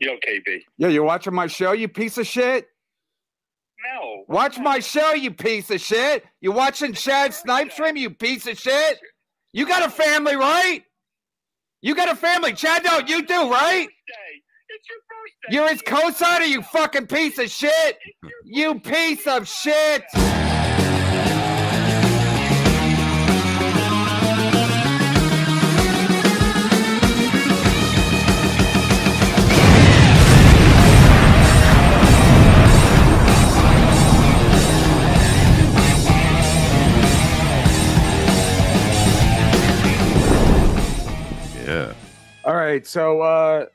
Yo, KB. Yeah, you're watching my show, you piece of shit? No. Watch my show, you piece of shit. You watching Chad Snipe stream, you piece of shit? You got a family, right? You got a family. Chad, don't you do, right? It's your birthday. You're his co-signer, you fucking piece of shit. You piece of shit. Right, so uh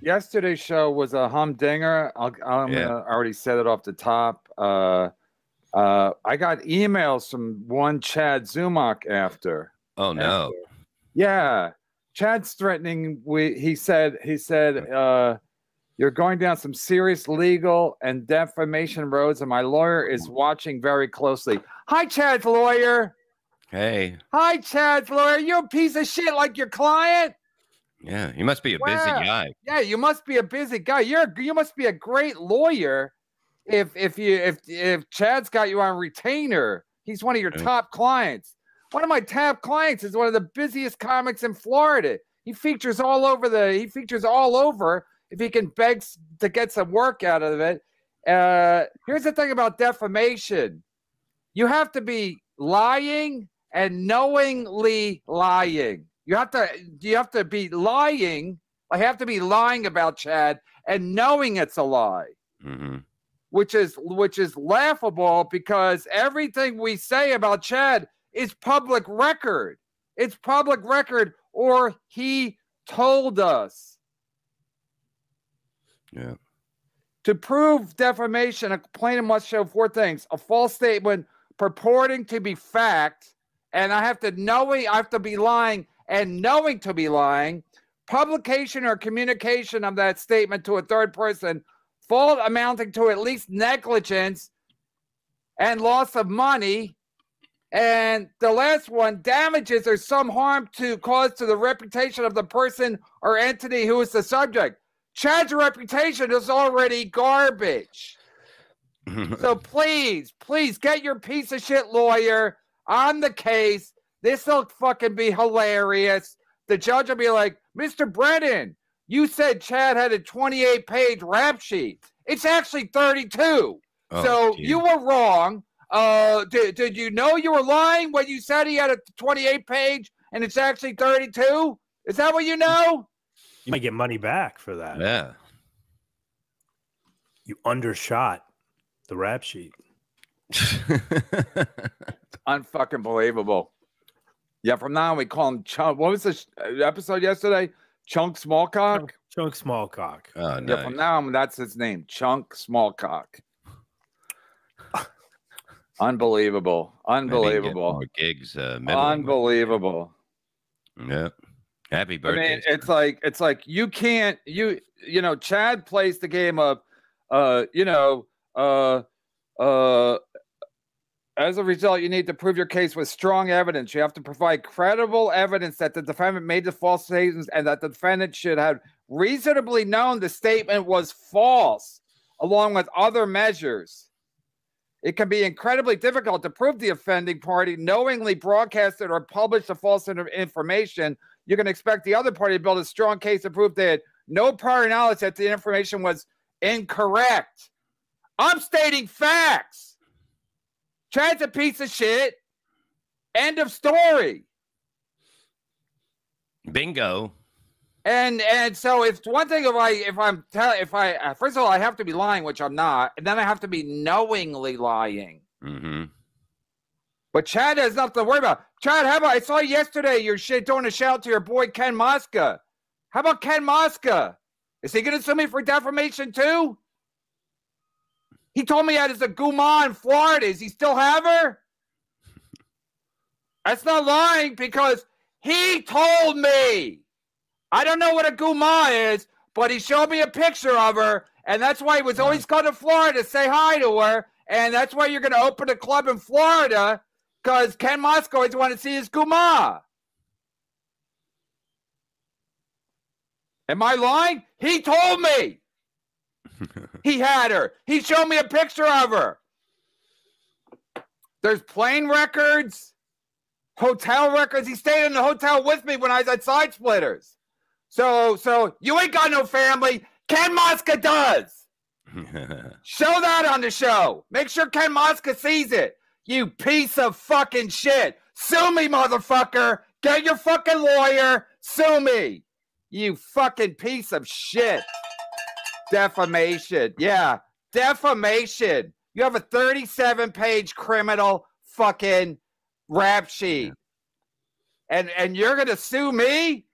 yesterday's show was a humdinger. I'll, I'm Yeah. gonna already said it off the top. Uh, uh, I got emails from one Chad Zumock after. Oh no. Yeah, Chad's threatening. We he said he said uh, you're going down some serious legal and defamation roads, and my lawyer is watching very closely. Hi, Chad's lawyer. Hey. Hi, Chad's lawyer. You're a piece of shit like your client. Yeah. You must be a busy guy. Yeah, you must be a busy guy. You're you must be a great lawyer if if you if if Chad's got you on retainer. He's one of your Right. top clients. One of my top clients is one of the busiest comics in Florida. He features all over the he features all over if he can beg to get some work out of it. Uh here's the thing about defamation. You have to be lying and knowingly lying. You have to you have to be lying. I have to be lying about Chad and knowing it's a lie, hmm which is which is laughable because everything we say about Chad is public record. It's public record or he told us. Yeah. To prove defamation, a plaintiff must show four things: a false statement purporting to be fact, and I have to knowing I have to be lying and knowing to be lying. Publication or communication of that statement to a third person, fault amounting to at least negligence and loss of money. And the last one, damages or some harm to cause to the reputation of the person or entity who is the subject. Chad's reputation is already garbage. So please, please get your piece of shit lawyer on the case. This will fucking be hilarious. The judge will be like, Mr. Brennan, you said Chad had a 28 page rap sheet. It's actually 32. Oh, so geez. you were wrong. Uh, did, did you know you were lying when you said he had a 28 page and it's actually 32? Is that what you know? You might get money back for that. Yeah. You undershot the rap sheet. Unfucking believable. Yeah, from now on we call him Chunk. What was the sh- uh, episode yesterday? Chunk Smallcock. Chunk Smallcock. oh Yeah, no. from now on that's his name, Chunk Smallcock. Unbelievable, unbelievable, More gigs. Uh, unbelievable. Yeah. Happy I birthday. mean, it's like it's like you can't you you know Chad plays the game of uh you know uh uh as a result you need to prove your case with strong evidence you have to provide credible evidence that the defendant made the false statements and that the defendant should have reasonably known the statement was false along with other measures it can be incredibly difficult to prove the offending party knowingly broadcasted or published the false information you can expect the other party to build a strong case to prove they had no prior knowledge that the information was incorrect. I'm stating facts. Chad's a piece of shit. End of story. Bingo. And and so it's one thing if I if I'm tell if I uh, first of all I have to be lying, which I'm not, and then I have to be knowingly lying. hmm But Chad has nothing to worry about. Chad, how about I saw yesterday your shit doing a shout to your boy Ken Mosca. How about Ken Mosca? Is he gonna sue me for defamation too? He told me that is a guma in Florida. Does he still have her? That's not lying because he told me. I don't know what a guma is, but he showed me a picture of her, and that's why he was always going to Florida to say hi to her, and that's why you're going to open a club in Florida because Ken Mosca always wanted to see his guma. Am I lying? He told me. He had her. He showed me a picture of her. There's plane records, hotel records. He stayed in the hotel with me when I was at Side Splitters. So, so you ain't got no family. Ken Mosca does. Show that on the show. Make sure Ken Mosca sees it. You piece of fucking shit. Sue me, motherfucker. Get your fucking lawyer. Sue me. You fucking piece of shit. Defamation. Yeah. Defamation. You have a 37 page criminal fucking rap sheet. And and you're gonna sue me?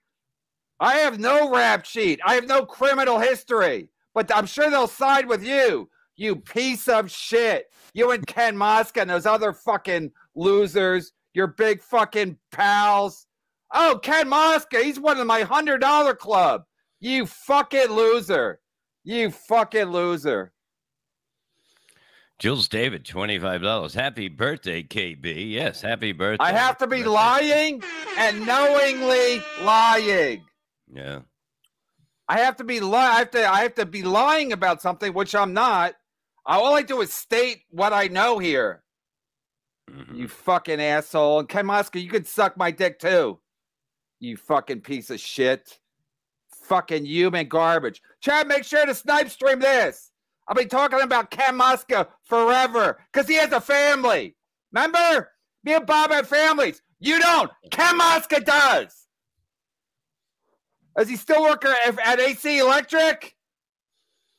I have no rap sheet. I have no criminal history. But I'm sure they'll side with you. You piece of shit. You and Ken Mosca and those other fucking losers. Your big fucking pals. Oh, Ken Mosca, he's one of my hundred dollar club. You fucking loser. You fucking loser. Jules David, $25. Happy birthday, KB. Yes, happy birthday. I have to be Birthday. lying and knowingly lying. Yeah. I have to be li- I have to I have to be lying about something which I'm not. All I do is state what I know here. Mhm. You fucking asshole. And Ken Mosca, you could suck my dick too. You fucking piece of shit. Fucking human garbage. Chad, make sure to snipe stream this. I'll be talking about Ken Mosca forever because he has a family. Remember? Me and Bob have families. You don't. Ken Mosca does. Is he still working at, at AC Electric?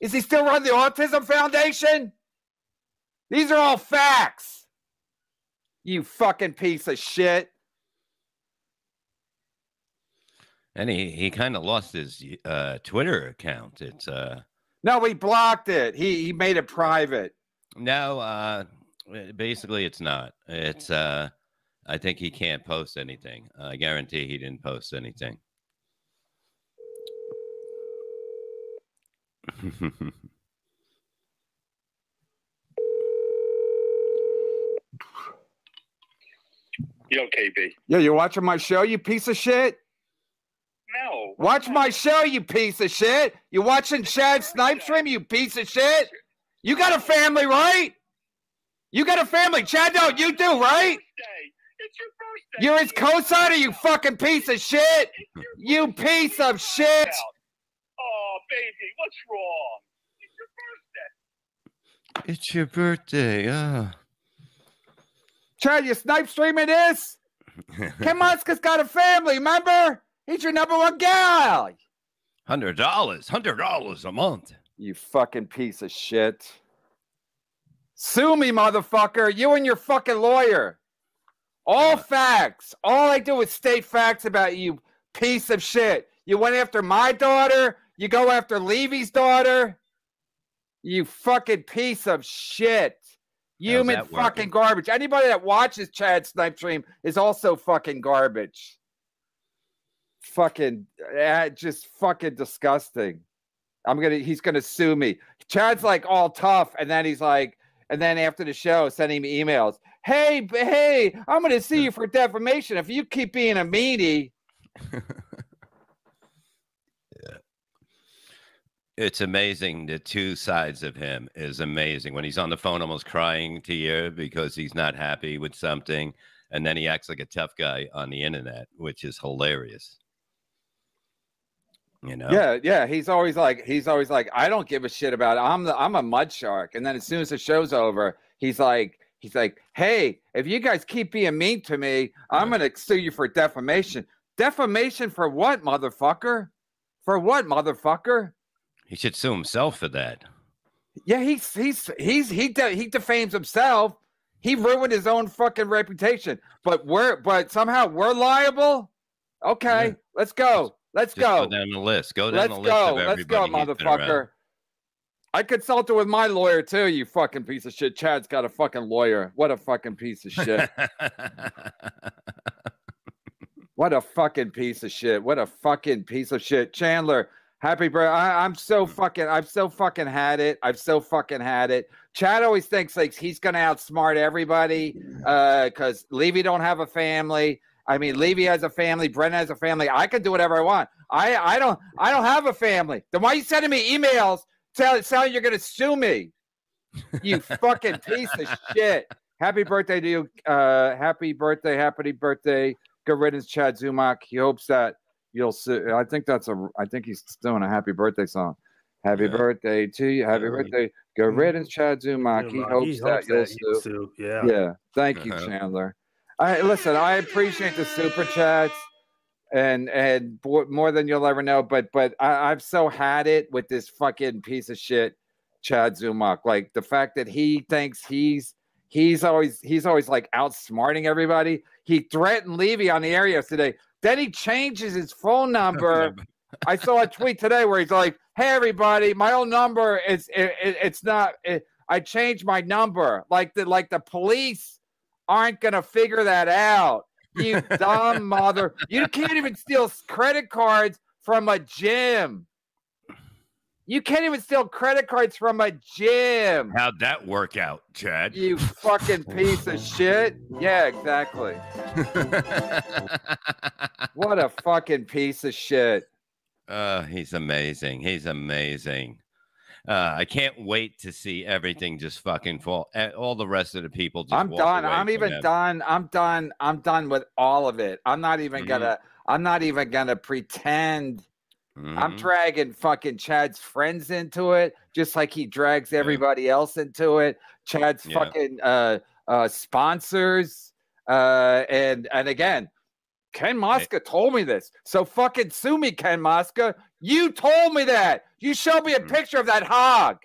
Is he still running the Autism Foundation? These are all facts. You fucking piece of shit. And he, he kind of lost his uh, Twitter account. It's uh No, he blocked it. He he made it private. no, uh basically it's not. It's uh I think he can't post anything. I guarantee he didn't post anything. Yo, KB. Yeah, you're watching my show, you piece of shit? No. Watch my show, you piece of shit. You watching Chad Snipe stream, you piece of shit? You got a family, right? You got a family. Chad, don't you do, right? It's your birthday. You're his co-signer, you fucking piece of shit. You piece of shit. Oh, baby, what's wrong? It's your birthday. it's your birthday. Oh. Chad, you snipe streaming this? Ken Mosca's got a family, remember? He's your number one guy. Hundred dollars, hundred dollars a month. You fucking piece of shit. Sue me, motherfucker. You and your fucking lawyer. All facts. All I do is state facts about you, piece of shit. You went after my daughter. You go after Levy's daughter. You fucking piece of shit. Human fucking working? garbage. Anybody that watches Chad Snipe Stream is also fucking garbage. Fucking, uh, just fucking disgusting. I'm gonna. He's gonna sue me. Chad's like all tough, and then he's like, and then after the show, sending me emails. Hey, hey, I'm gonna sue you for defamation if you keep being a meanie. Yeah, it's amazing. The two sides of him is amazing. When he's on the phone, almost crying to you because he's not happy with something, and then he acts like a tough guy on the internet, which is hilarious. You know? Yeah, yeah. He's always like, he's always like, I don't give a shit about it. I'm the, I'm a mud shark. And then as soon as the show's over, he's like, he's like, hey, if you guys keep being mean to me, I'm gonna sue you for defamation. Defamation for what, motherfucker? For what, motherfucker? He should sue himself for that. Yeah, he's he's he's he de- he defames himself. He ruined his own fucking reputation. But we're but somehow we're liable. Okay, Yeah. let's go. Let's Just go. go. down the list. Go down Let's the list go. of Let's go, motherfucker. I consulted with my lawyer too, you fucking piece of shit. Chad's got a fucking lawyer. What a fucking piece of shit. what a fucking piece of shit. What a fucking piece of shit. Chandler, happy birthday. I'm so fucking, I've so fucking had it. I've so fucking had it. Chad always thinks like he's gonna outsmart everybody uh because Levy don't have a family. I mean, Levy has a family, Brent has a family. I can do whatever I want. I I don't I don't have a family. Then why are you sending me emails telling like you're gonna sue me. You fucking piece of shit. Happy birthday to you. Uh, happy birthday, happy birthday. Good riddance, Chad Zumock. He hopes that you'll sue. I think that's a. I think he's doing a happy birthday song. Happy Yeah. birthday to you. Happy Yeah. birthday. Good riddance, Chad Zumock. He Yeah, hopes that you'll sue. sue. Yeah. Yeah. Thank you, Uh-huh. Chandler. I listen. I appreciate the super chats, and and more than you'll ever know. But but I, I've so had it with this fucking piece of shit, Chad Zumock. Like the fact that he thinks he's he's always he's always like outsmarting everybody. He threatened Levy on the air yesterday. Then he changes his phone number. I saw a tweet today where he's like, "Hey everybody, my old number is it, it- it's not. It, I changed my number. Like the like the police aren't gonna figure that out. You dumb mother. You can't even steal credit cards from a gym. You can't even steal credit cards from a gym. How'd that work out, Chad? You fucking piece of shit. Yeah, exactly. What a fucking piece of shit. Uh, he's amazing. He's amazing. Uh, I can't wait to see everything just fucking fall. eh, All the rest of the people just I'm done. I'm even done. I'm done. I'm done with all of it. I'm not even Mhm. gonna. I'm not even gonna pretend. I'm Mhm. dragging fucking Chad's friends into it, just like he drags everybody else into it. Chad's Yeah. fucking uh, uh, sponsors, uh, and and again, Ken Mosca told me this. So fucking sue me, Ken Mosca. You told me that. You showed me a Mm. picture of that hog.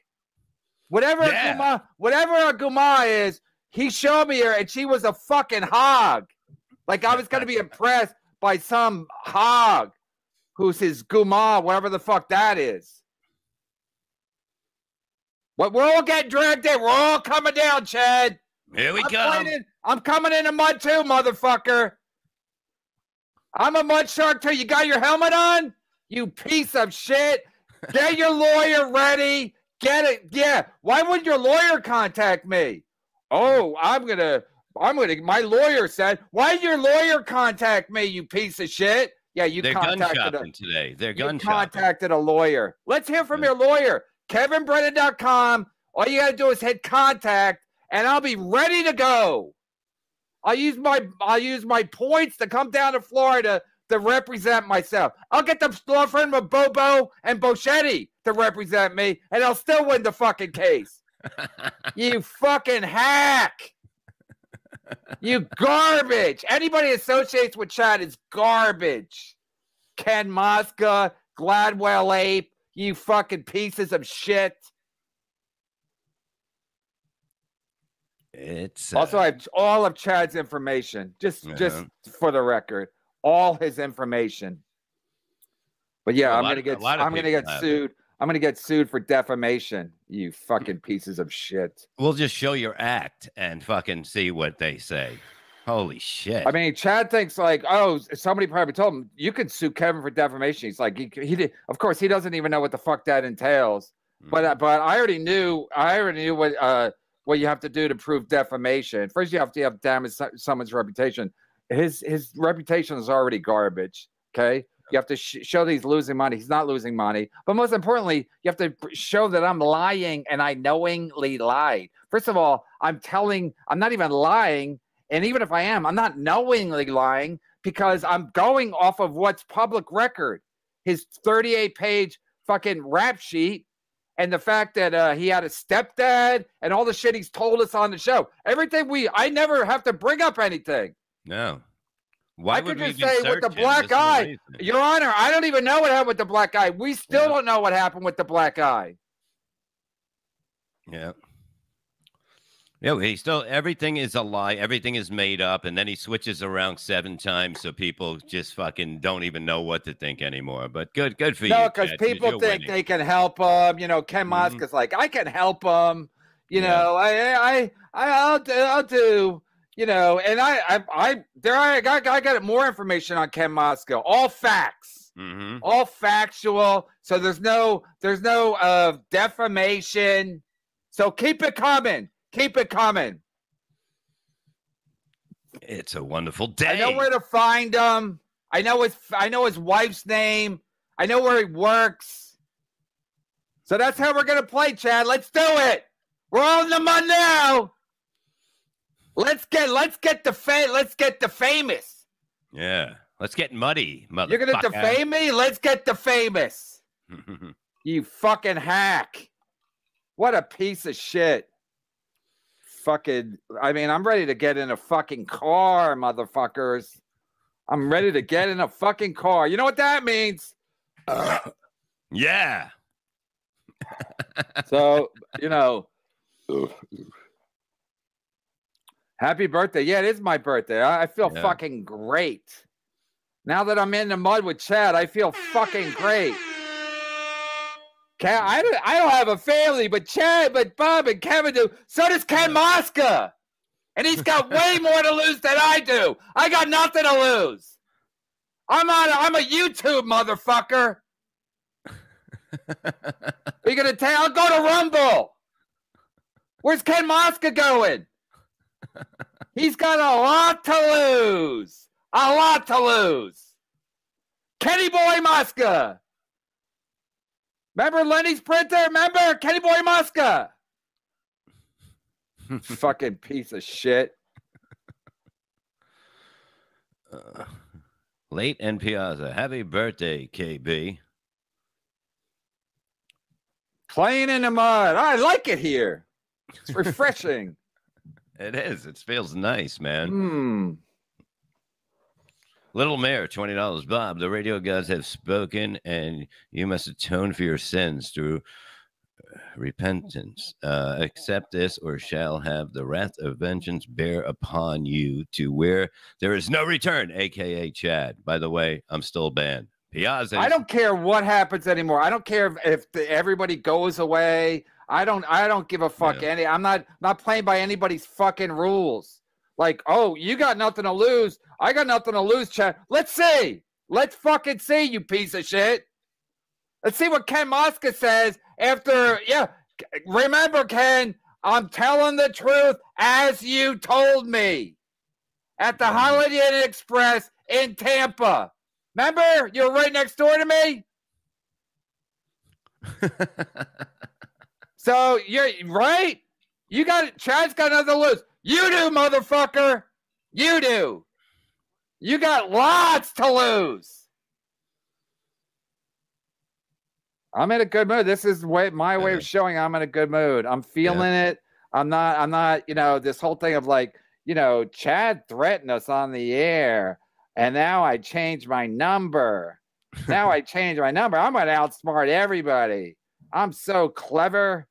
Whatever Yeah. a Guma, whatever a Guma is, he showed me her, and she was a fucking hog. Like I was gonna be impressed by some hog who's his Guma, whatever the fuck that is. But we're all getting dragged in. We're all coming down, Chad. Here we I'm, come. in- I'm coming in a mud too, motherfucker. I'm a mud shark too. You got your helmet on? You piece of shit. Get your lawyer ready. Get it. Yeah. Why would your lawyer contact me? Oh, I'm gonna. I'm gonna. My lawyer said. Why did your lawyer contact me? You piece of shit. Yeah, you They're gun contacted. A, today. They're you gun shopping. contacted a lawyer. Let's hear from Yeah. your lawyer. KevinBrennan.com. All you gotta do is hit contact, and I'll be ready to go. I'll use my I'll use my points to come down to Florida to represent myself. I'll get the law firm of Bobo and Boschetti to represent me, and I'll still win the fucking case. you fucking hack. You garbage. Anybody associates with Chad is garbage. Ken Mosca, Gladwell Ape, you fucking pieces of shit. it's Also, uh, I have all of Chad's information, just just Uh-huh. for the record, all his information. But yeah, a I'm gonna of- get a lot of I'm gonna get it. sued. I'm gonna get sued for defamation. You fucking pieces of shit. we'll just show your act and fucking see what they say. Holy shit! I mean, Chad thinks like, oh, somebody probably told him you could sue Kevin for defamation. He's like, he, he did. Of course, he doesn't even know what the fuck that entails. But Mm-hmm. uh, but I already knew. I already knew what uh what you have to do to prove defamation. First, you have to have damage so- someone's reputation. His his reputation is already garbage. Okay, you have to sh- show that he's losing money. He's not losing money. But most importantly, you have to show that I'm lying and I knowingly lied. First of all, I'm telling. I'm not even lying. And even if I am, I'm not knowingly lying because I'm going off of what's public record. His 38 page fucking rap sheet and the fact that uh, he had a stepdad and all the shit he's told us on the show. Everything we, I never have to bring up anything. No. Why I would could just say with the him? black eye. Your Honor, I don't even know what happened with the black guy. We still Yeah. don't know what happened with the black guy. Yeah. Yeah, he still everything is a lie. Everything is made up, and then he switches around seven times, so people just fucking don't even know what to think anymore. But good, good for you. No, because people you're think winning. they can help him. You know, Ken Mhm. Mosca's like, I can help him. You Yeah. know, I, I, I, I'll I'll do. You know, and I, I, I, there, I got, I got more information on Ken Mosca. All facts. Mhm. all factual. So there's no there's no uh defamation. So keep it coming. Keep it coming. It's a wonderful day. I know where to find him. I know his I know his wife's name. I know where he works. So that's how we're gonna play, Chad. Let's do it. We're on the money now. Let's get let's get the fa- let's get the famous. Yeah. Let's get muddy, mother. You're gonna defame me? Let's get the famous. You fucking hack. What a piece of shit. Fucking I mean, I'm ready to get in a fucking car, motherfuckers. I'm ready to get in a fucking car. You know what that means? yeah. So, you know, happy birthday. Yeah, it is my birthday. I, I feel Yeah. fucking great. Now that I'm in the mud with Chad, I feel fucking great. Ken, I don't, I don't have a family, but Chad, but Bob and Kevin do. So does Ken Mosca. And he's got way more to lose than I do. I got nothing to lose. I'm on. A, I'm a YouTube motherfucker. Are you gonna tell? I'll go to Rumble. Where's Ken Mosca going? He's got a lot to lose. A lot to lose. Kenny Boy Mosca. Remember Lenny's printer? Remember Kenny Boy Mosca? Fucking piece of shit. Uh, late and Piazza. Happy birthday, KB. Playing in the mud. I like it here. It's refreshing. It is. It feels nice, man. Hmm. Little Mayor, twenty dollars. Bob, the radio gods have spoken, and you must atone for your sins through uh, repentance. Uh, accept this, or shall have the wrath of vengeance bear upon you to where there is no return. AKA Chad. By the way, I'm still banned. Piazza. I don't care what happens anymore. I don't care if, if the, everybody goes away. I don't. I don't give a fuck Yeah. any. I'm not not playing by anybody's fucking rules. Like, oh, you got nothing to lose. I got nothing to lose, Chad. Let's see. Let's fucking see, you piece of shit. Let's see what Ken Mosca says after. Yeah, remember, Ken. I'm telling the truth as you told me at the Holiday Inn Express in Tampa. Remember, you're right next door to me. So you're right. You got Chad's got nothing to lose. You do, motherfucker. You do. You got lots to lose. I'm in a good mood. This is way my way Yeah. of showing I'm in a good mood. I'm feeling it. I'm not. I'm not. You know this whole thing of like you know Chad threatened us on the air, and now I changed my number. Now I changed my number. I'm going to outsmart everybody. I'm so clever.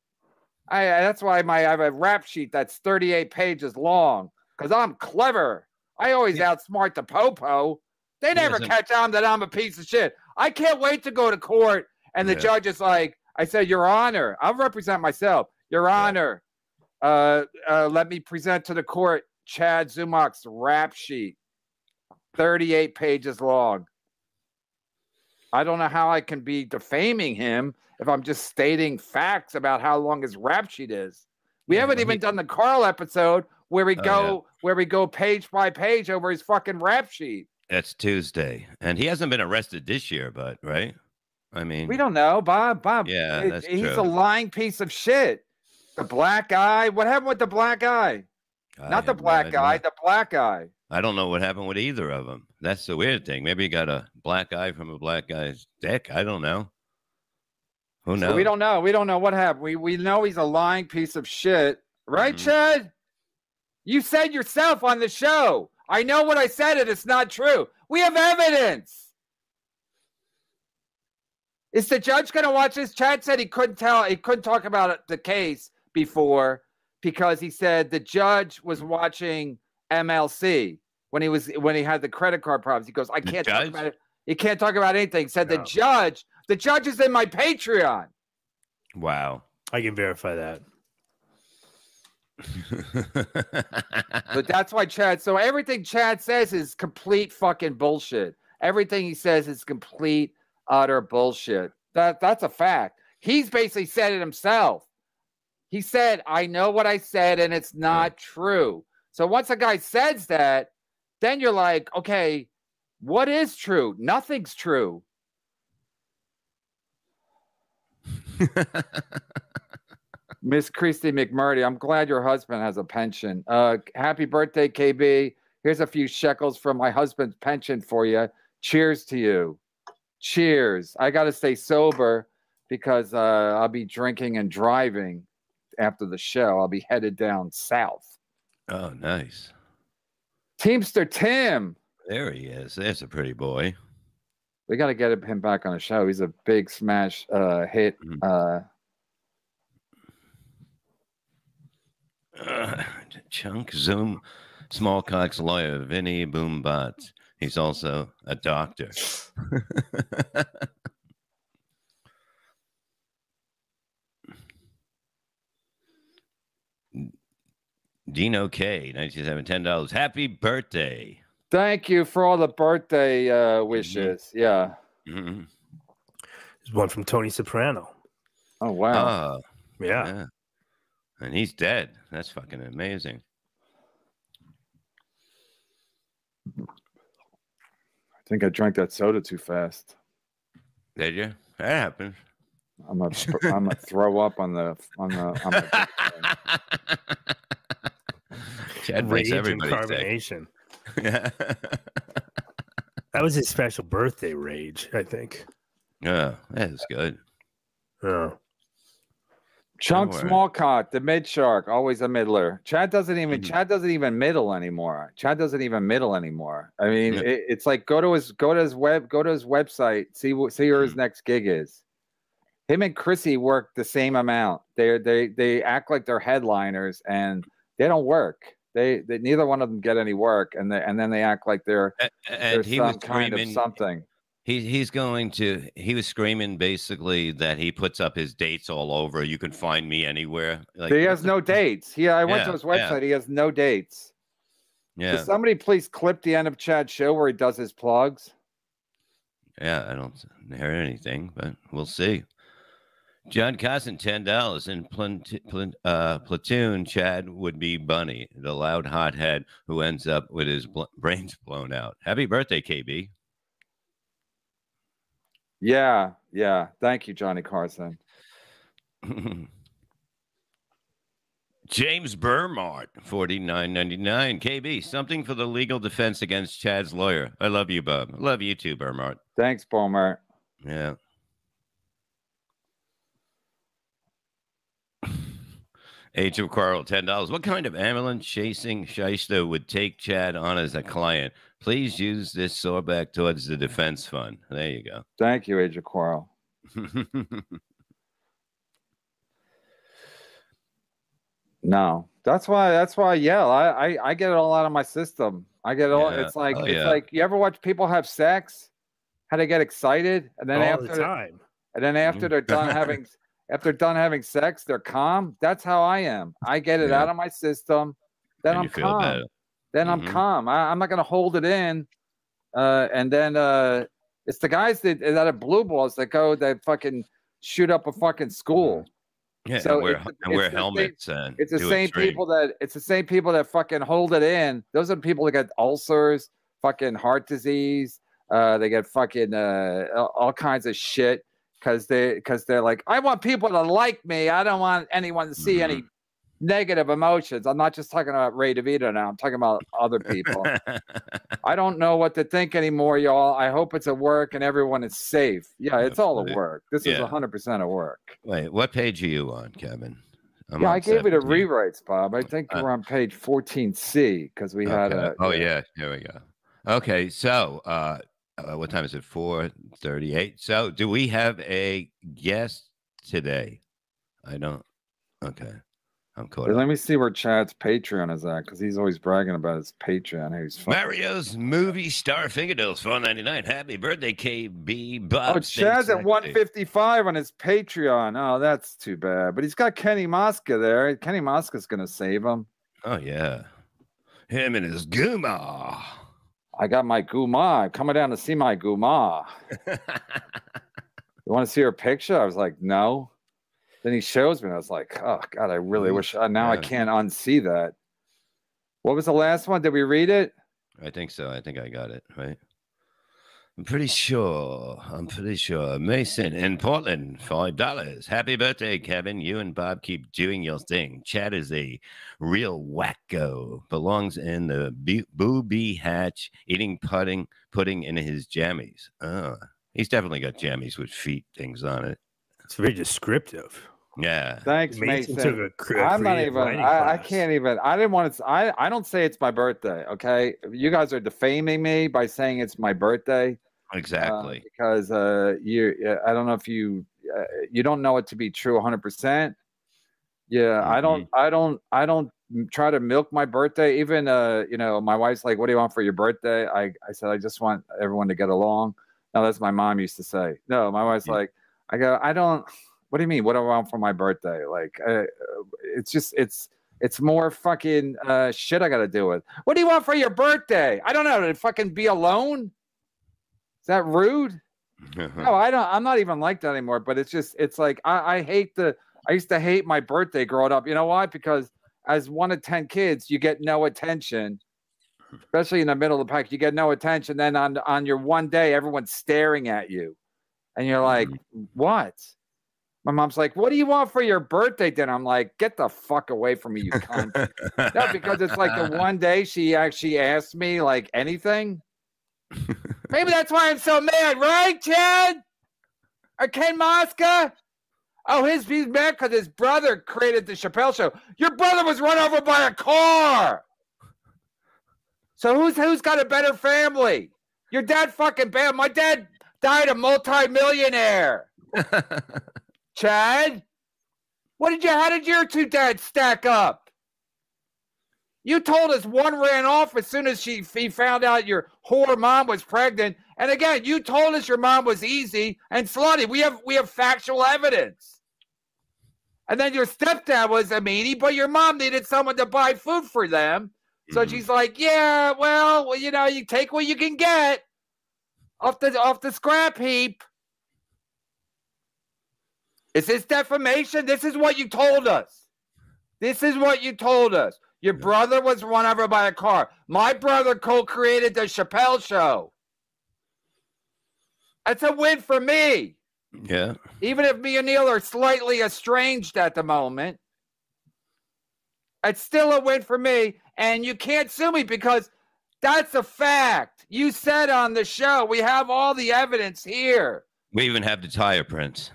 I that's why my I have a rap sheet that's 38 pages long because I'm clever. I always outsmart the popo. They never catch on that I'm a piece of shit. I can't wait to go to court and the Yeah. judge is like, I said, Your Honor, I'll represent myself. Your Honor, uh, uh, let me present to the court Chad Zumock's rap sheet, 38 pages long. I don't know how I can be defaming him if I'm just stating facts about how long his rap sheet is. We Yeah, haven't even he- done the Carl episode where we Oh, go where we go page by page over his fucking rap sheet. That's Tuesday, and he hasn't been arrested this year, but right? I mean, We don't know, Bob. Bob. Yeah, it- that's he's a lying piece of shit. The black guy. What happened with the black guy? I Not the have no black guy. The black guy. I don't know what happened with either of them. That's the weird thing. Maybe he got a black eye from a black guy's dick. I don't know. Who knows? So we don't know. We don't know what happened. We we know he's a lying piece of shit, right, Mhm. Chad? You said yourself on the show. I know what I said, and it's not true. We have evidence. Is the judge going to watch this? Chad said he couldn't tell. He couldn't talk about the case before because he said the judge was watching MLC when he was when he had the credit card problems. He goes, I can't talk about it. He can't talk about anything. Said the judge. The judge is in my Patreon. Wow. I can verify that. But that's why Chad. So everything Chad says is complete fucking bullshit. Everything he says is complete utter bullshit. That that's a fact. He's basically said it himself. He said, "I know what I said, and it's not true." So once a guy says that, then you're like, "Okay, what is true? Nothing's true." Miss Christy McMurdy, I'm glad your husband has a pension. Uh, happy birthday, KB. Here's a few shekels from my husband's pension for you. Cheers to you. Cheers. I got to stay sober because uh, I'll be drinking and driving after the show. I'll be headed down south. oh, nice. Teamster Tim. There he is. There's a pretty boy. We got to get him back on the show. He's a big smash uh, hit. Mhm. Uh, Uh, Chunk Zoom, Smallcock's lawyer, Vinny Boombot. He's also a doctor. Dino K, 1997, ten dollars. Happy birthday. Thank you for all the birthday uh, wishes. Yeah. Mhm. There's one from Tony Soprano. Oh, wow. Oh, Yeah. yeah. And he's dead. That's fucking amazing. I think I drank that soda too fast. Did you? That happens. I'm gonna, I'm gonna throw up on the on the. On the Chad Rage makes and everybody sick. Carbonation. yeah. That was his special birthday rage, I think. Yeah, that is good. Oh. Chunk Don't. Smallcock, the mid shark, always a middler. Chad doesn't even Mhm. Chad doesn't even middle anymore. Chad doesn't even middle anymore. I mean, Yeah. it, it's like go to his go to his web go to his website, see what see where his Mhm. next gig is. Him and Chrissy work the same amount. They they they act like they're headliners and they don't work. They, they neither one of them get any work, and they, and then they act like they're A- they're And he was some kind of something. He, he's going to. He was screaming basically that he puts up his dates all over. You can find me anywhere. Like he has no dates. Yeah, I went to Yeah, his yeah. website. He has no dates. Yeah, somebody please clip the end of Chad's show where he does his plugs? yeah. I don't hear anything, but we'll see. John Cossin, ten dollars in plant, plant, uh, platoon. Chad would be Bunny, the loud hothead who ends up with his bl- brains blown out. Happy birthday, KB. Yeah, yeah. Thank you, Johnny Carson. James Burmart, forty nine ninety nine. KB, something for the legal defense against Chad's lawyer. I love you, Bub. Love you too, Burmart. Thanks, Bomar. Yeah. Age of Quarrel, ten dollars. What kind of ambulance chasing shyster would take Chad on as a client? Please use this soreback towards the defense fund. There you go. Thank you, Age of Quarrel. No, that's why. That's why I yell. I, I I get it all out of my system. I get it all. Yeah. It's like Oh, it's yeah. like you ever watch people have sex? How they get excited, and then All after the the- time. and then after mm-hmm. they're done having after they're done having sex, they're calm. That's how I am. I get it Yeah. out of my system. Then And I'm calm. Then I'm Mhm. calm. I, I'm not gonna hold it in. Uh, and then uh, it's the guys that that are blue balls that go that fucking shoot up a fucking school. Yeah, So and wear, it's and wear it's the same- helmets and It's the same extreme. people that it's the same people that fucking hold it in. Those are the people that get ulcers, fucking heart disease. Uh, they get fucking uh, all kinds of shit because they because they're like, I want people to like me. I don't want anyone to see any negative emotions. I'm not just talking about Ray DeVito now. I'm talking about other people. I don't know what to think anymore, y'all. I hope it's a work and everyone is safe. Yeah, it's all a work. This is 100% a work. Wait, what page are you on, Kevin? I'm yeah, on I gave you the 17. rewrites, Bob. I think Uh, we're on page 14C because we had a. oh yeah, here we go. Okay, so uh, uh what time is it? Four thirty-eight. So do we have a guest today? I don't. Okay, I'm caught. Let Up. me see where Chad's Patreon is at because he's always bragging about his Patreon. He's fucking- Mario's movie star fingernails, four ninety nine. Happy birthday, KB. Bob. Oh, Chad's at 155 on his Patreon. Oh, that's too bad. But he's got Kenny Mosca there. Kenny Mosca's going to save him. Oh yeah, him and his guma. I got my Guma coming down to see my Guma. You want to see her picture? I was like, no. Then he shows me. And I was like, oh God, I really Ooh, wish. Uh, now I can't unsee that. What was the last one? Did we read it? I think so. I think I got it right. I'm pretty sure. I'm pretty sure. Mason in Portland, five dollars. Happy birthday, Kevin. You and Bob keep doing your thing. Chad is a real wacko. Belongs in the booby hatch, eating pudding pudding in his jammies. Oh, he's definitely got jammies with feet things on it. It's very descriptive. Yeah. Thanks, Mason Mason. took a cre- I'm not even. I, I can't even. I didn't want to. I. I don't say it's my birthday. Okay, you guys are defaming me by saying it's my birthday. uh, Exactly. because uh, you. uh, I don't know if you. Uh, you don't know it to be true 100. percent Yeah, I don't. I don't. I don't try to milk my birthday. Even uh, you know, my wife's like, "What do you want for your birthday?" I. I said, "I just want everyone to get along." Now that's my mom used to say. No, my wife's Yeah. like, I go, I don't. What do you mean? What do I want for my birthday? Like, uh, it's just it's it's more fucking uh, shit I got to deal with. What do you want for your birthday? I don't know. To fucking be alone? Is that rude? No, I don't. I'm not even like that anymore. But it's just it's like I, I hate the. I used to hate my birthday growing up. You know why? Because as one of ten kids, you get no attention. Especially in the middle of the pack, you get no attention. Then on on your one day, everyone's staring at you, and you're like, "What?" My mom's like, "What do you want for your birthday dinner?" I'm like, "Get the fuck away from me, you cunt!" no, because it's like the one day she actually asked me like anything. Maybe that's why I'm so mad, right, Chad? Or Ken Mosca? Oh, his he's mad because his brother created the Chappelle show. Your brother was run over by a car. So who's who's got a better family? Your dad fucking bad. My dad died a multimillionaire. Chad, what did you? How did your two dads stack up? You told us one ran off as soon as she he found out your whore mom was pregnant, and again, you told us your mom was easy and slutty. We have we have factual evidence. And then your stepdad was a meanie, but your mom needed someone to buy food for them. So Mhm. she's like, "Yeah, well, well, you know, you take what you can get off the off the scrap heap." Is this defamation? This is what you told us. This is what you told us. Your brother was run over by a car. My brother co-created the Chappelle show. That's a win for me. yeah. Even if me and Neil are slightly estranged at the moment, it's still a win for me. And you can't sue me because that's a fact. You said on the show, we have all the evidence here. We even have the tire prints.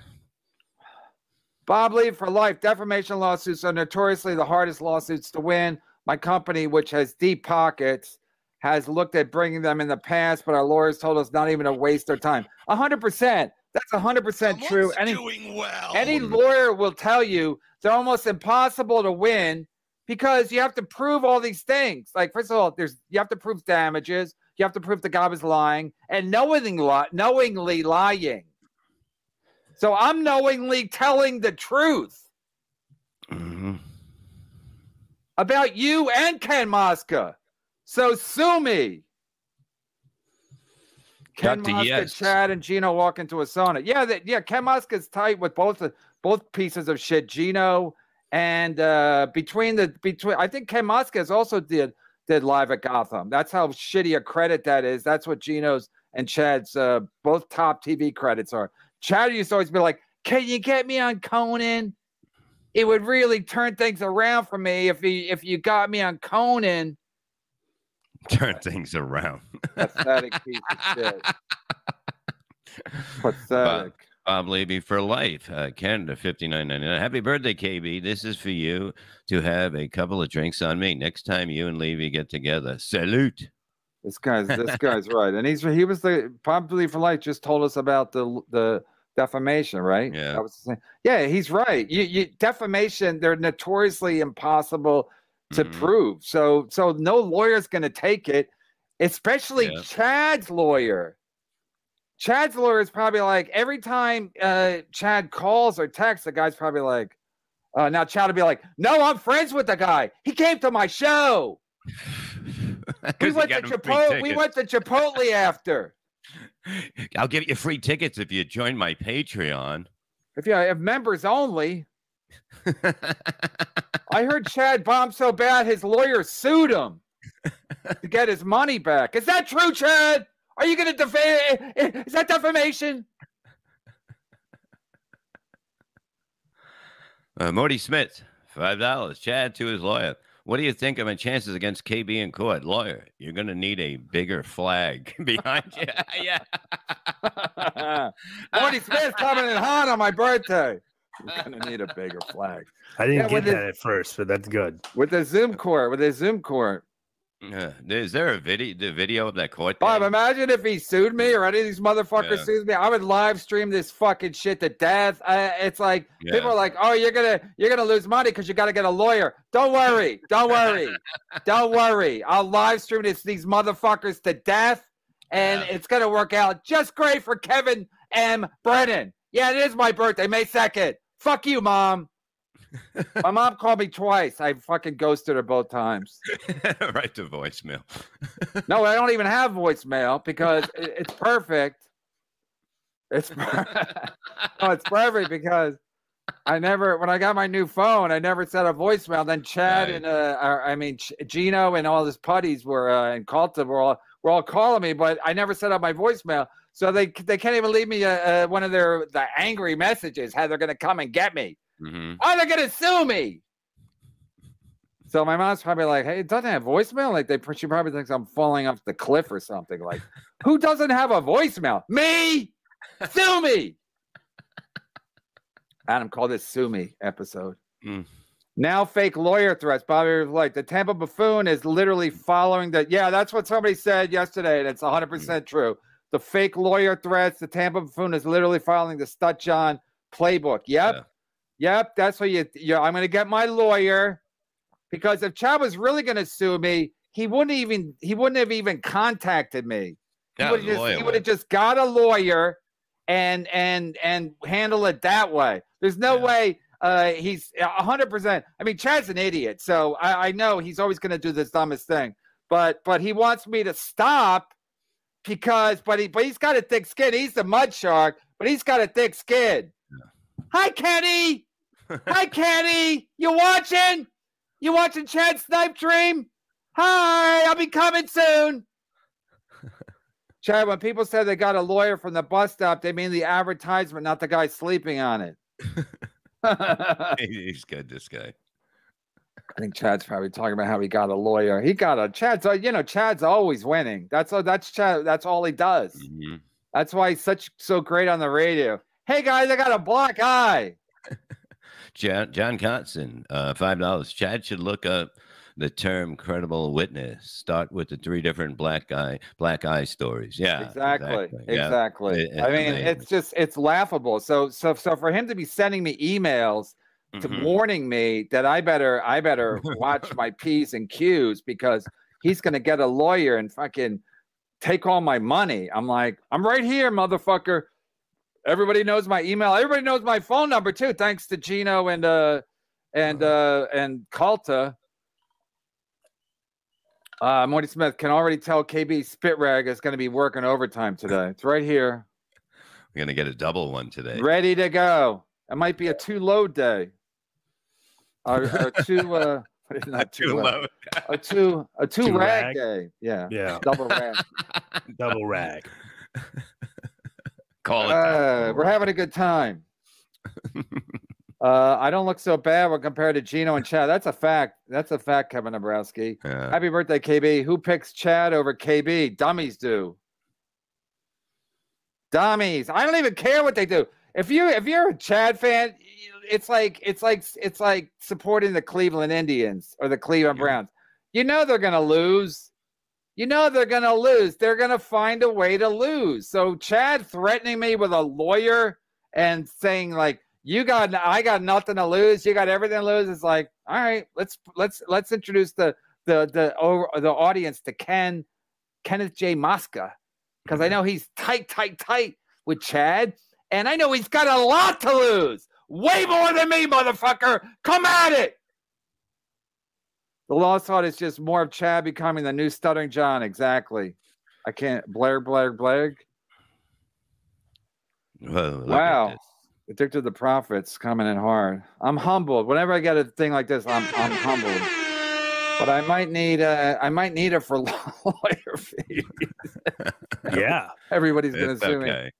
Bob Lee for life. Defamation lawsuits are notoriously the hardest lawsuits to win. My company, which has deep pockets, has looked at bringing them in the past, but our lawyers told us not even to waste their time. 100%. That's 100% true. Any, doing well. any lawyer will tell you they're almost impossible to win because you have to prove all these things. Like, first of all, there's you have to prove damages, you have to prove the guy was lying and knowingly, knowingly lying. So I'm knowingly telling the truth Mhm. about you and Ken Mosca. So sue me. Ken Dr. Mosca, Yes. Chad, and Gino walk into a sauna. Yeah, that yeah, Ken Mosca's tight with both of both pieces of shit. Gino and uh between the between I think Ken Mosca's also did did live at Gotham. That's how shitty a credit that is. That's what Gino's and Chad's uh both top TV credits are. Chad used to always be like, Can you get me on Conan? It would really turn things around for me if he if you got me on Conan. Turn things around. Pathetic piece of shit. Pathetic. Bob Levy for life, uh, Canada, fifty nine ninety nine. Happy birthday, KB. This is for you to have a couple of drinks on me next time you and Levy get together. Salute. This guy's this guy's right, and he's he was the probably for life just told us about the the defamation, right? Yeah. That was the yeah, he's right. You you defamation they're notoriously impossible to Mhm. prove. So so no lawyer's going to take it, especially Yeah. Chad's lawyer. Chad's lawyer is probably like every time uh, Chad calls or texts, the guy's probably like, uh, now Chad will be like, "No, I'm friends with the guy. He came to my show. We went to got him free Chipotle. We went to Chipotle after. I'll give you free tickets if you join my Patreon. If you have members only, I heard Chad bombed so bad his lawyer sued him to get his money back. Is that true, Chad? Are you going to defame? Is that defamation? Uh, Morty Smith, five dollars. Chad to his lawyer. What do you think of my chances against KB and court? Lawyer, you're gonna need a bigger flag behind you. yeah. Morty Smith coming in hot on my birthday. You're going to need a bigger flag. I didn't Yeah, get that it- at first, but that's good. With the Zoom court, with the Zoom court. Is there a video? The video of that court? Bob, imagine if he sued me or any of these motherfuckers Yeah. sues me. I would live stream this fucking shit to death. I, it's like people are like, "Oh, you're gonna you're gonna lose money because you got to get a lawyer." Don't worry, don't worry, don't worry. I'll live stream this these motherfuckers to death, and Yeah. it's gonna work out just great for Kevin M. Brennan. Yeah, it is my birthday, May second. Fuck you, mom. my mom called me twice. I fucking ghosted her both times. right to voicemail. No, I don't even have voicemail because it's perfect. It's per- no, it's perfect because I never when I got my new phone, I never set a voicemail. Then Chad Right. and uh, I mean Ch- Gino and all his putties were uh, and Calta were all were all calling me, but I never set up my voicemail. So they they can't even leave me a, a, one of their the angry messages how they're gonna come and get me. Hmm Oh, they're gonna sue me. So my mom's probably like, "Hey, it doesn't have voicemail." Like they, she probably thinks I'm falling off the cliff or something. Like, who doesn't have a voicemail? Me, sue me. Adam called this "sue me" episode. Mm. Now fake lawyer threats. Bobby was like, the Tampa buffoon is literally following the. Yeah, that's what somebody said yesterday, and it's 100 percent true. The fake lawyer threats. The Tampa buffoon is literally following the Stut John playbook. Yep. Yeah. Yep, that's what you. Yeah, I'm gonna get my lawyer because if Chad was really gonna sue me, he wouldn't even. He wouldn't have even contacted me. He would the just. He would have would. just got a lawyer, and and and handle it that way. There's no Yeah. way. Uh, he's hundred percent. I mean, Chad's an idiot, so I, I know he's always gonna do this dumbest thing. But but he wants me to stop because but he but he's got a thick skin. He's the mud shark, but he's got a thick skin. Hi, Kenny. Hi, Kenny. You watching? You watching Chad Snipe Dream? Hi, I'll be coming soon. Chad, when people say they got a lawyer from the bus stop, they mean the advertisement, not the guy sleeping on it. He's good. This guy. I think Chad's probably talking about how he got a lawyer. He got a Chad's, you know, Chad's always winning. That's all. That's Chad. That's all he does. Mhm. That's why he's such so great on the radio. Hey guys, I got a black eye. John, John Cotson, uh, five dollars. Chad should look up the term credible witness. Start with the three different black guy black eye stories. Yeah, exactly Yeah. exactly It- i mean amazing. it's just it's laughable so so so for him to be sending me emails to Mhm. warning me that i better i better watch my p's and q's because he's gonna get a lawyer and fucking take all my money i'm like i'm right here motherfucker everybody knows my email everybody knows my phone number too thanks to gino and uh and uh and Calta. Uh, Morty Smith can already tell KB Spit Rag is going to be working overtime today. It's right here, We're gonna get a double one today. ready to go. It might be a two load day, or, or two. Uh, not two, Too load. low. A two. A two, Two rag, rag? day. Yeah. Yeah, Double rag. double rag. Call it. Uh, we're having a good time. Uh, I don't look so bad when compared to Gino and Chad. That's a fact. That's a fact, Kevin Nabrowski. Yeah. Happy birthday, KB. Who picks Chad over KB? Dummies do. Dummies. I don't even care what they do. If you if you're a Chad fan, it's like it's like it's like supporting the Cleveland Indians or the Cleveland Yeah. Browns. You know they're gonna lose. You know they're gonna lose. They're gonna find a way to lose. So Chad threatening me with a lawyer and saying like you got I got nothing to lose. You got everything to lose. It's like all right. Let's let's let's introduce the the the over the audience to Ken Kenneth J. Mosca because I mm-hmm. know he's tight tight tight with Chad and I know he's got a lot to lose. Way more than me, motherfucker. Come at it. The lost thought is just more of Chad becoming the new Stuttering John. Exactly. I can't. Blair, Blair, Blair. Whoa, look at Wow. Addicted to the profits coming in hard. I'm humbled. Whenever I get a thing like this, I'm I'm humbled. but I might need uh, I might need it for lawyer fees. Yeah. Everybody's gonna It's sue me. okay.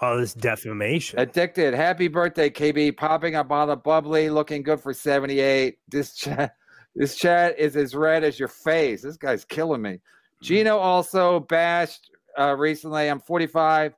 All this defamation. Addicted. Happy birthday, KB. Popping a bottle of bubbly, looking good for 78. This chat this chat is as red as your face. This guy's killing me. Gino also bashed uh, recently. I'm 45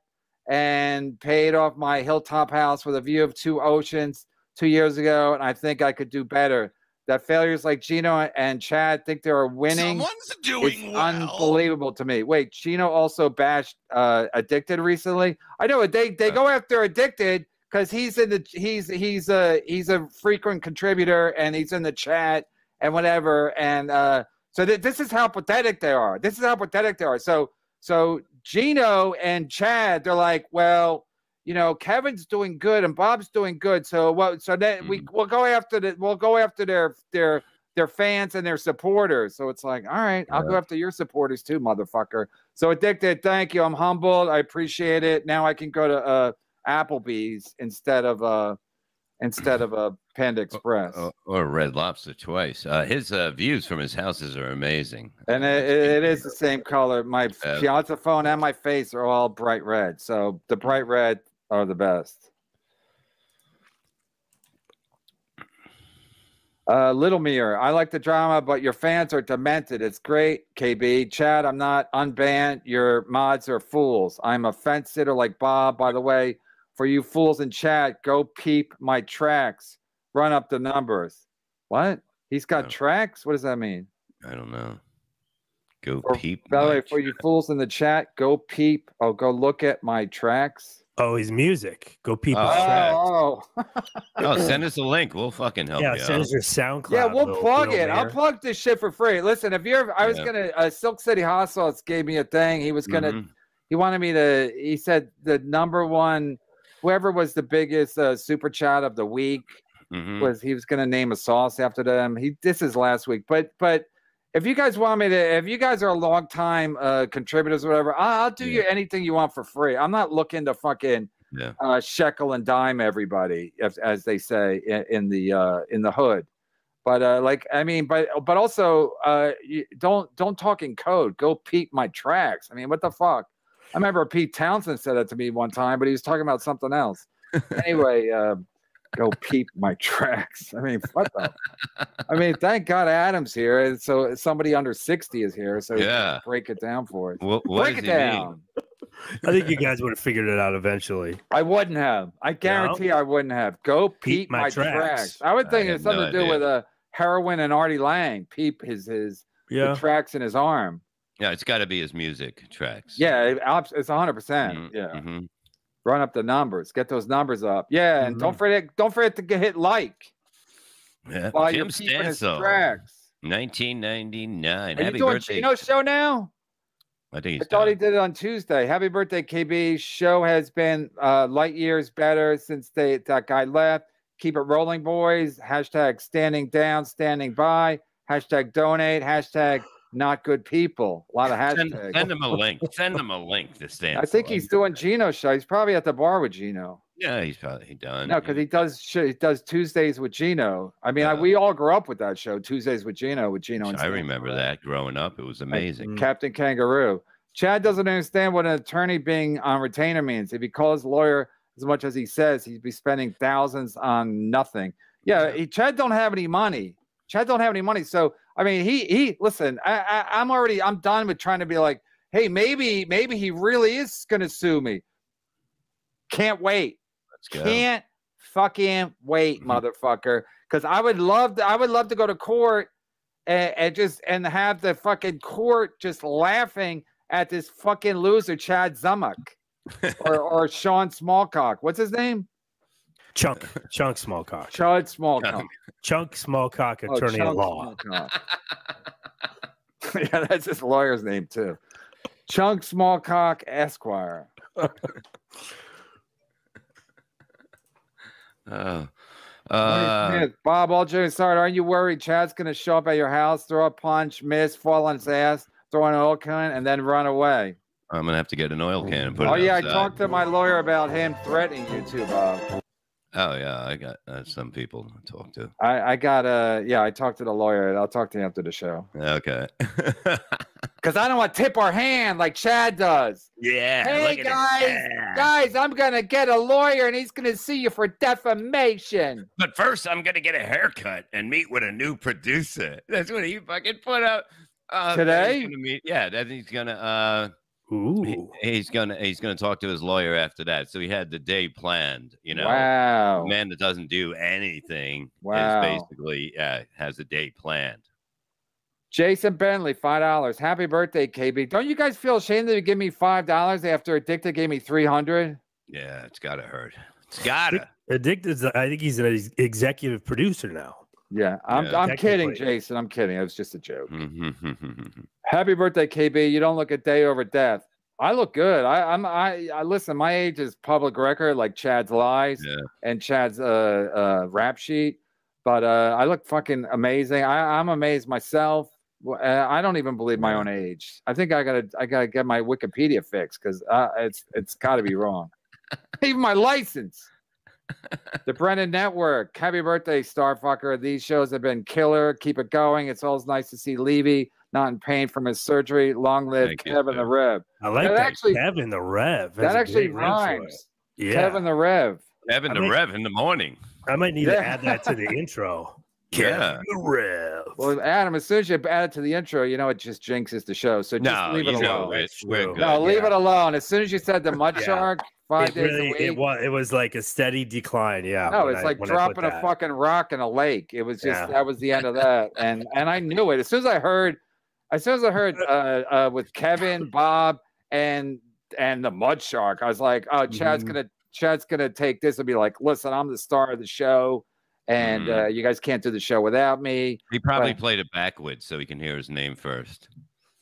and paid off my hilltop house with a view of two oceans two years ago, and I think I could do better. That failures like Gino and Chad think they are winning. Someone's doing well. unbelievable to me. Wait, Gino also bashed uh, addicted recently. I know they they go after addicted because he's in the he's he's a he's a frequent contributor and he's in the chat and whatever. And uh, so th- this is how pathetic they are. This is how pathetic they are. So so Gino and Chad, they're like, well, you know, Kevin's doing good and Bob's doing good. So what? So then we we'll go after the we'll go after their their their fans and their supporters. So it's like, all right, I'll go after your supporters too, motherfucker. So addicted, thank you. I'm humbled. I appreciate it. Now I can go to uh Applebee's instead of uh instead of a Panda Express. Or, or Red Lobster twice. Uh, his uh, views from his houses are amazing. And it, it is the same color. My Uh, fiance phone and my face are all bright red. So the bright red are the best. Uh, Little Mirror, I like the drama, but your fans are demented. It's great, KB. Chad, I'm not unbanned. Your mods are fools. I'm a fence sitter like Bob. By the way, for you fools in chat, go peep my tracks. Run up the numbers. What? He's got Oh. tracks? What does that mean? I don't know. Go Or- peep. By the way, for you fools in the chat, go peep. Oh, go look at my tracks. oh, his music. Go peep his Oh. tracks. Oh, Oh, send us a link. We'll fucking help Yeah, you. send out. us your SoundCloud. yeah, we'll little- plug little it. I'll plug this shit for free. Listen, if you're, I was Yeah. gonna, uh, Silk City Hot Sauce gave me a thing. He was gonna, Mhm. he wanted me to. He said the number one, whoever was the biggest uh, super chat of the week Mhm. was he was gonna name a sauce after them. He this is last week, but but. If you guys want me to, if you guys are a long time uh, contributors or whatever, I'll, I'll do Yeah. you anything you want for free. I'm not looking to fucking Yeah. uh, shekel and dime everybody, as, as they say in, in the uh, in the hood. But uh, like, I mean, but but also, uh, you, don't don't talk in code. Go peep my tracks. I mean, what the fuck? I remember Pete Townshend said that to me one time, but he was talking about something else. anyway, uh, go peep my tracks. I mean, what the? I mean, thank God Adam's here, and so somebody under sixty is here, so Yeah. break it down for us. What, what break it he mean? down. I think you guys would have figured it out eventually. I wouldn't have. I guarantee I wouldn't have. Go peep, my, my tracks. tracks. I would think had it's something no to do idea. with uh, heroin and Artie Lange. Peep his his Yeah. the tracks in his arm. Yeah, it's got to be his music tracks. Yeah, it's hundred percent. Mhm, Yeah, mhm. run up the numbers, get those numbers up. Yeah, and don't Mhm. forget don't forget to get hit like Yeah. while peeping his tracks. 1999. Are you Happy doing birthday. Show now? I think I thought he did it on Tuesday. Happy birthday, KB. Show has been uh, light years better since they that guy left. Keep it rolling, boys. Hashtag standing down, standing by. Hashtag donate. Hashtag not good people. A lot of Send, hashtags. send him a link. Send him a link to stand. I think he's doing Gino show. He's probably at the bar with Gino. Yeah, he's probably done. No, because he does he does Tuesdays with Gino. I mean, I, we all grew up with that show, Tuesdays with Gino, with Gino. and I remember that growing up. It was amazing. Captain Kangaroo. Chad doesn't understand what an attorney being on retainer means. If he calls lawyer as much as he says, he'd be spending thousands on nothing. Yeah, he, Chad don't have any money. Chad don't have any money. So I mean, he he listen. I, I I'm already I'm done with trying to be like, hey, maybe maybe he really is gonna sue me. Can't wait. Let's go. Can't fucking wait, Mhm. motherfucker. Because I would love to, I would love to go to court and, and just and have the fucking court just laughing at this fucking loser, Chad Zumock. or or Sean Smallcock. What's his name? Chunk, Chunk Smallcock. Chad Smallcock. Chunk Smallcock, Oh, attorney at Chunk law. Yeah, that's his lawyer's name too. Chunk Smallcock Esquire. Oh. Tony Uh, Bob, all jokes aside, aren't you worried Chad's going to show up at your house, throw a punch, miss, fall on his ass, throw an oil can, and then run away? I'm gonna have to get an oil can and put oh, it yeah, I talked to my lawyer about him threatening you too, Bob. Oh yeah, I got uh, some people to talk to. I, I got uh yeah, I talked to the lawyer. I'll talk to him after the show. Okay. Because I don't want to tip our hand like Chad does. yeah. Hey look at guys, Yeah. guys, I'm gonna get a lawyer and he's gonna sue you for defamation. But first, I'm gonna get a haircut and meet with a new producer. That's what he fucking put up uh, Today? Meet, yeah, that he's gonna. Uh, he- he's gonna he's gonna talk to his lawyer after that. So he had the day planned. You know, wow. man that doesn't do anything Wow. is basically yeah has a day planned. Jason Bentley, five dollars. Happy birthday, KB. Don't you guys feel ashamed to give me five dollars after Addicted gave me three hundred? Yeah, it's gotta hurt. It's gotta. Addicted. I think he's an executive producer now. Yeah, I'm Yeah. I'm kidding, Jason. I'm kidding. It was just a joke. Mhm. Happy birthday, KB. You don't look a day over death. I look good. I, I'm I, I listen. My age is public record, like Chad's lies Yeah. and Chad's uh, uh rap sheet. But uh, I look fucking amazing. I, I'm amazed myself. Uh, I don't even believe my own age. I think I gotta I gotta get my Wikipedia fixed because uh, it's it's got to be wrong. even my license. The Brennan Network. Happy birthday, Starfucker. These shows have been killer. Keep it going. It's always nice to see Levy not in pain from his surgery. Long live Thank Kevin sir. the Rev. I like That that. actually- Kevin the Rev. That That's a actually great rhyme for it. rhymes. Yeah. Kevin the Rev. Evan I the mean- Rev in the morning. I might need Yeah. to add that to the intro. Yeah. Kevin Rev. Well, Adam, as soon as you add it to the intro, you know it just jinxes the show. So just No, leave it you alone. it. That's We're good. No, leave Yeah. it alone. As soon as you said the mud Yeah. shark five it days really, a week. it was it was like a steady decline. Yeah. no, when it's I- like when I put dropping a that. fucking rock in a lake. It was just Yeah. that was the end of that, and and I knew it as soon as I heard, as soon as I heard uh, uh with Kevin, Bob, and and the mud shark, I was like, oh, Chad's Mhm. gonna Chad's gonna take this and be like, listen, I'm the star of the show, and Mhm. uh, you guys can't do the show without me. He probably Right. played it backwards so he can hear his name first.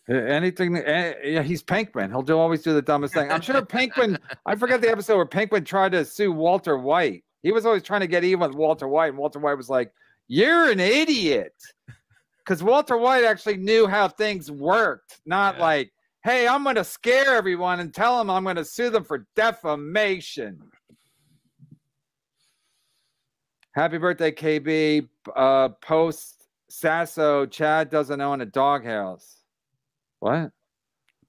Anything, eh, yeah, he's Pinkman. He'll do always do the dumbest thing. I'm sure Pinkman. I forgot the episode where Pinkman tried to sue Walter White. He was always trying to get even with Walter White, and Walter White was like, "You're an idiot," because Walter White actually knew how things worked, not Yeah. like, "Hey, I'm going to scare everyone and tell them I'm going to sue them for defamation." Happy birthday, KB. Uh, post Sasso. Chad doesn't own a doghouse. What?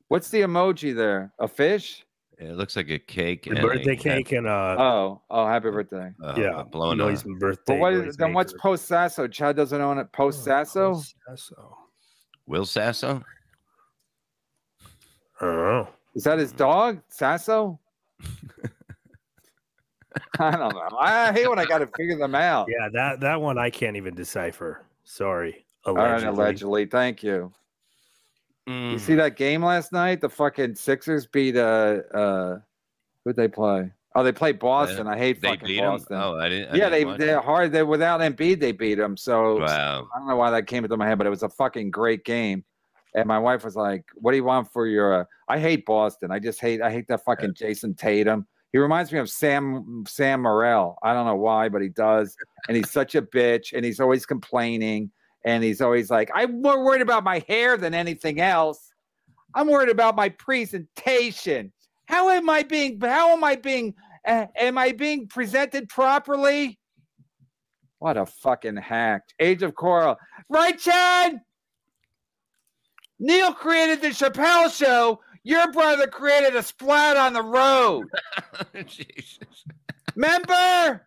What's the emoji there? A fish? It looks like a cake. The and birthday a- cake and uh, Oh, oh, happy birthday. uh, yeah, blowing noise up. and birthday. But what is, noise then what's post Sasso? Chad doesn't own it. Post Sasso? Oh, Sasso. Will Sasso? I don't know. Is that his dog? Sasso? I don't know. I hate when I got to figure them out. Yeah, that that one I can't even decipher. Sorry. All right, Allegedly. allegedly. Thank you. You Mm. see that game last night? The fucking Sixers beat uh uh who'd they play? Oh, they played Boston. I hate They fucking beat him. Boston. Oh, I didn't. I yeah, didn't they they're hard. They without Embiid, they beat them. So Wow. I don't know why that came into my head, but it was a fucking great game. And my wife was like, "What do you want for your?" Uh... I hate Boston. I just hate. I hate that fucking Jayson Tatum. He reminds me of Sam Sam Morril. I don't know why, but he does. And he's such a bitch. And he's always complaining. And he's always like, "I'm more worried about my hair than anything else. I'm worried about my presentation. How am I being? How am I being? Uh, am I being presented properly?" What a fucking hack. Age of Coral. Right, Chad? Neil created the Chappelle show. Your brother created a splat on the road. Jesus. Remember?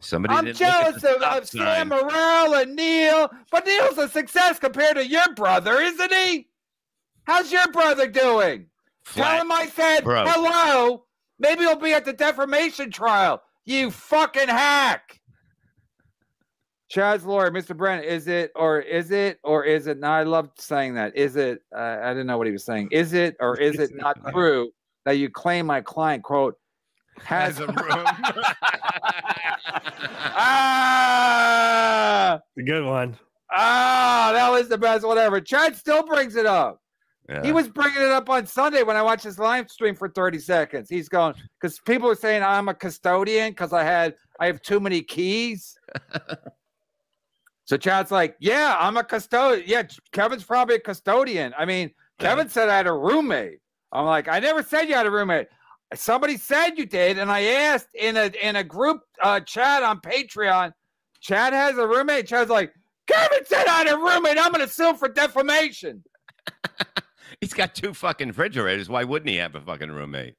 Somebody I'm didn't look at jealous of, of Sam. Morril and Neil, but Neil's a success compared to your brother, isn't he? How's your brother doing? Tell him I said Bro. hello. Maybe he'll be at the defamation trial. You fucking hack. Chad's lawyer, Mr. Brent, is it or is it or is it? Now I love saying that. Is it? Uh, I didn't know what he was saying. Is it or is it not true that you claim my client quote has Has a room. ah A good one. ah that was the best whatever. Chad still brings it up. Yeah. He was bringing it up on Sunday when I watched his live stream for 30 seconds. He's going because people are saying I'm a custodian because I had I have too many keys. so Chad's like, yeah, I'm a custodian. Yeah, Kevin's probably a custodian. I mean, Kevin said I had a roommate. I'm like, I never said you had a roommate. Somebody said you did, and I asked in a in a group uh, chat on Patreon. Chad has a roommate. Chad's like, Kevin said I had a roommate. I'm gonna sue for defamation. He's got two fucking refrigerators. Why wouldn't he have a fucking roommate?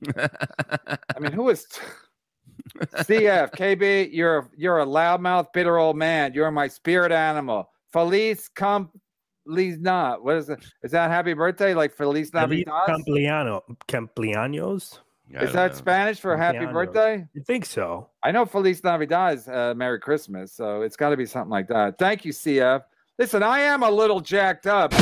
I mean, who is CF KB? You're a, you're a loudmouth, bitter old man. You're my spirit animal. Feliz cum. Feliz not. What is it? Is that happy birthday? Like Feliz Feliz Navidad? Campliano, Camplianos? Is that know. Spanish for happy birthday? I think so. I know Feliz Navidad is uh, Merry Christmas, so it's got to be something like that. Thank you, CF. Listen, I am a little jacked up.